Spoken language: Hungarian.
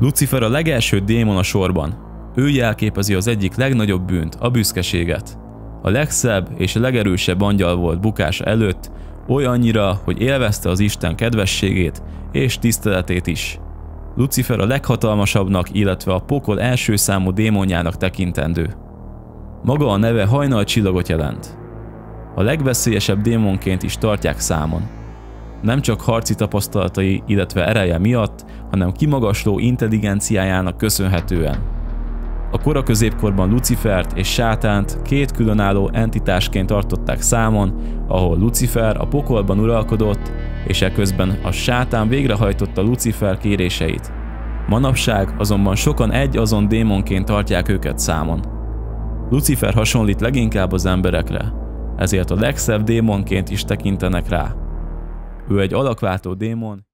Lucifer a legelső démon a sorban. Ő jelképezi az egyik legnagyobb bűnt, a büszkeséget. A legszebb és a legerősebb angyal volt bukása előtt, olyannyira, hogy élvezte az Isten kedvességét és tiszteletét is. Lucifer a leghatalmasabbnak, illetve a pokol első számú démonjának tekintendő. Maga a neve hajnal csillagot jelent. A legveszélyesebb démonként is tartják számon. Nem csak harci tapasztalatai, illetve ereje miatt, hanem kimagasló intelligenciájának köszönhetően. A kora középkorban Lucifert és Sátánt két különálló entitásként tartották számon, ahol Lucifer a pokolban uralkodott, és eközben a Sátán végrehajtotta Lucifer kéréseit. Manapság azonban sokan egy azon démonként tartják őket számon. Lucifer hasonlít leginkább az emberekre, ezért a legszebb démonként is tekintenek rá. Ő egy alakváltó démon,